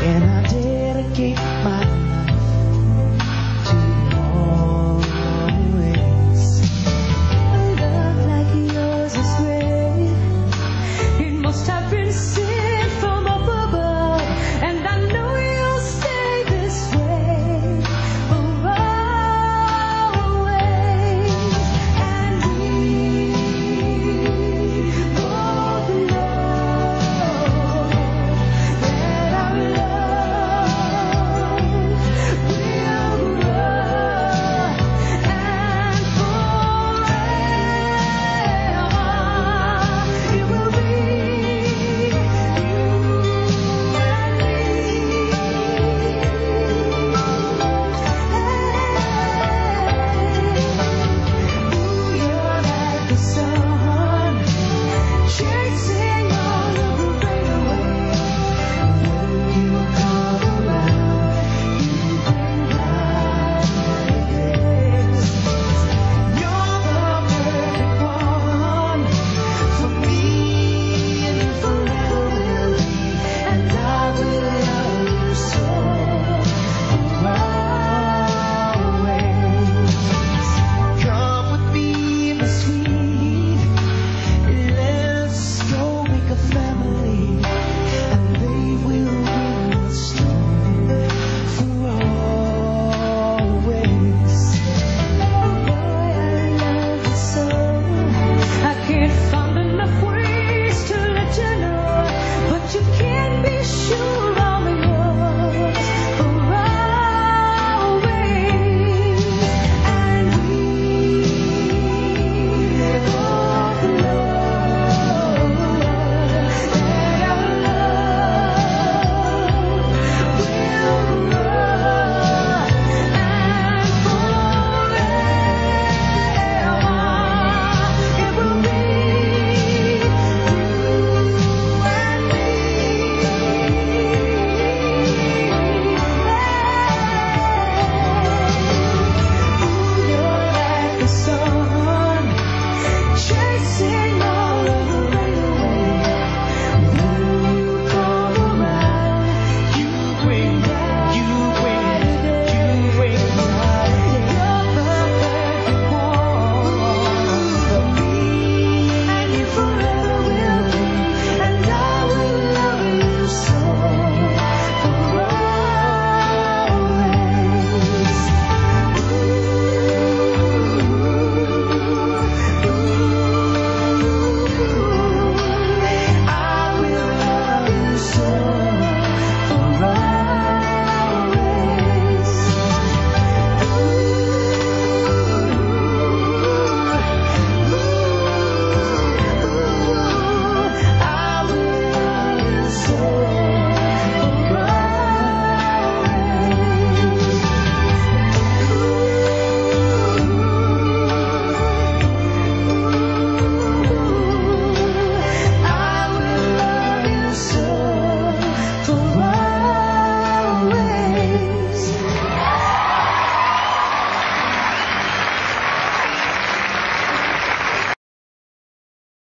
and I dedicate my